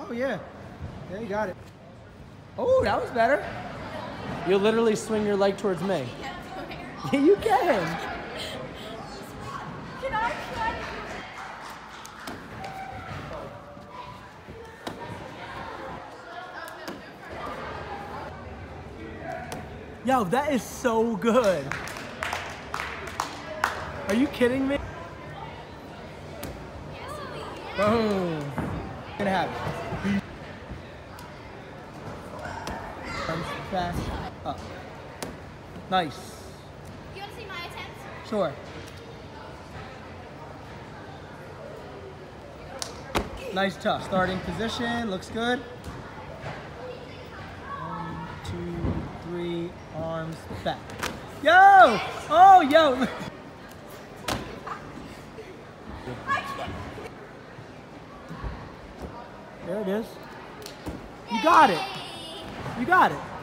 Oh, yeah. Yeah, you got it. Oh, that was better. You literally swing your leg towards me. Yeah, you can. Can I try? Yo, that is so good. Are you kidding me? Boom. Gonna have it. Arms fast up. Nice. You want to see my attempt? Sure. Nice tough. Starting position. Looks good. One, two, three. Arms back. Yo! Oh, yo! There it is. You got it. You got it.